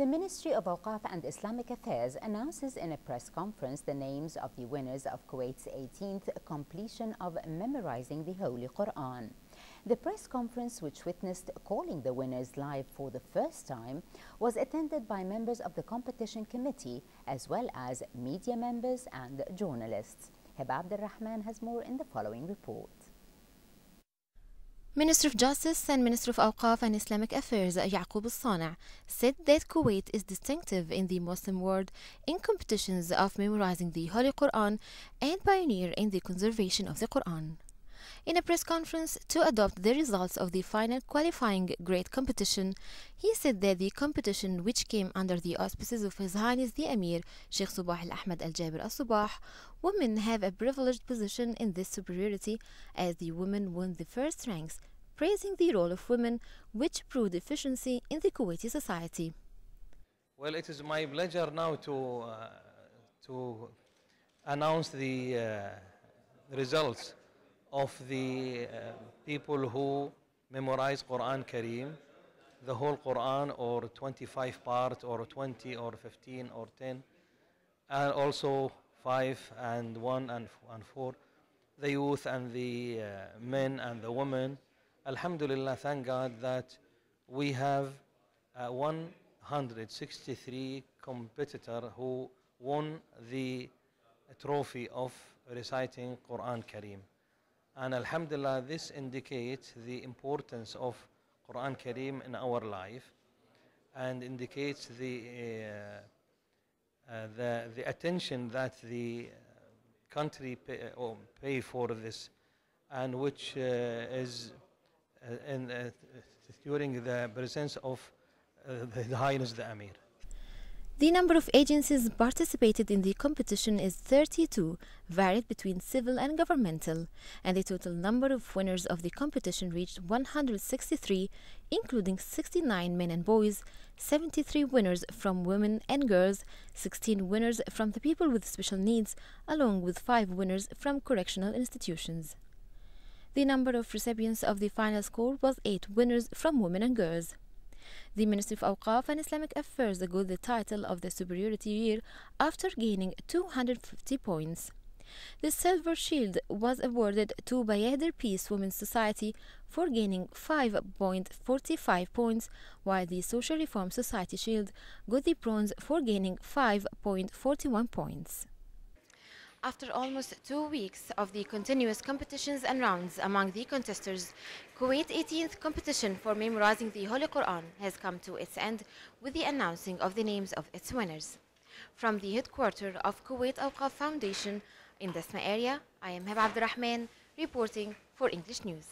The Ministry of Awqaf and Islamic Affairs announces in a press conference the names of the winners of Kuwait's 18th completion of memorizing the Holy Quran. The press conference, which witnessed calling the winners live for the first time, was attended by members of the competition committee as well as media members and journalists. Heba Abdulrahman has more in the following report. Minister of Justice and Minister of Awqaf and Islamic Affairs Yaqub al-Sani said that Kuwait is distinctive in the Muslim world in competitions of memorizing the Holy Quran and pioneer in the conservation of the Quran. In a press conference to adopt the results of the final qualifying great competition, he said that the competition, which came under the auspices of His Highness the Emir Sheikh Sabah Al Ahmad Al Jaber Al Sabah, women have a privileged position in this superiority as the women won the first ranks, praising the role of women, which proved efficiency in the Kuwaiti society. Well, it is my pleasure now to uh, to announce the uh, results of the uh, people who memorize Quran Kareem, the whole Quran or 25 part or 20 or 15 or 10, and also 5 and 1 and, and 4, the youth and the uh, men and the women. Alhamdulillah, thank God that we have uh, 163 competitor who won the trophy of reciting Quran Kareem. And Alhamdulillah, this indicates the importance of Quran Kareem in our life and indicates the, uh, uh, the, the attention that the country pay, uh, pay for this and which uh, is uh, in, uh, during the presence of the Highness the Amir. The number of agencies participated in the competition is 32, varied between civil and governmental, and the total number of winners of the competition reached 163, including 69 men and boys, 73 winners from women and girls, 16 winners from the people with special needs, along with 5 winners from correctional institutions. The number of recipients of the final score was 8 winners from women and girls. The Ministry of Awqaf and Islamic Affairs got the title of the Superiority Year after gaining 250 points. The Silver Shield was awarded to Bayader Peace Women's Society for gaining 5.45 points, while the Social Reform Society Shield got the bronze for gaining 5.41 points. After almost two weeks of the continuous competitions and rounds among the contestants, Kuwait's 18th competition for memorizing the Holy Quran has come to its end with the announcing of the names of its winners. From the headquarters of Kuwait Awqaf Foundation in the Dasma area, I am Heba Abdurrahman reporting for English News.